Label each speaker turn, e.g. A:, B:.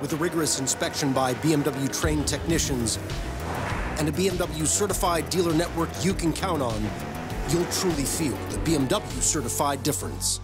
A: With a rigorous inspection by BMW trained technicians and a BMW certified dealer network you can count on, you'll truly feel the BMW certified difference.